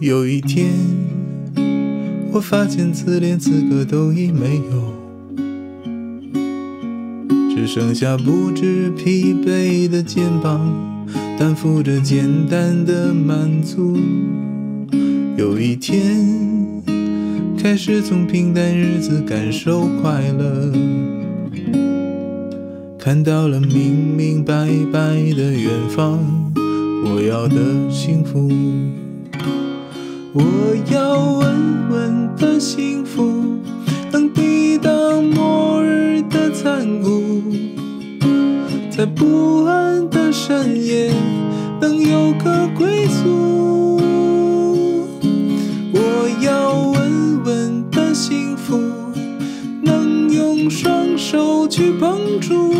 有一天，我发现自连资格都已没有，只剩下不知疲惫的肩膀，担负着简单的满足。有一天，开始从平淡日子感受快乐，看到了明明白白的远方，我要的幸福。我要稳稳的幸福，能抵挡末日的残酷，在不安的深夜能有个归手去碰触，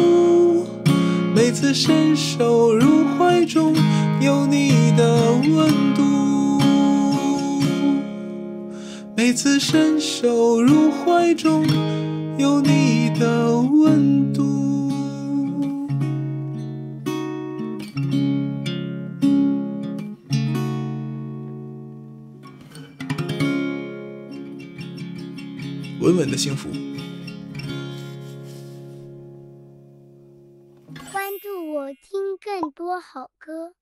每次伸手入怀中有你的温度。每次伸手入怀中，有你的温度。稳稳的幸福。听更多好歌。